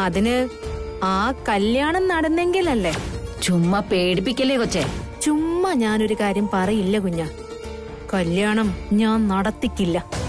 അതിന് ആ കല്യാണം നടന്നെങ്കിലല്ലേ? ചുമ്മാ പേടിപ്പിക്കല്ലേ കൊച്ചേ? ചുമ്മാ ഞാനൊരു കാര്യം പറയില്ല കുഞ്ഞ. കല്യാണം ഞാൻ നടത്തിക്കില്ല.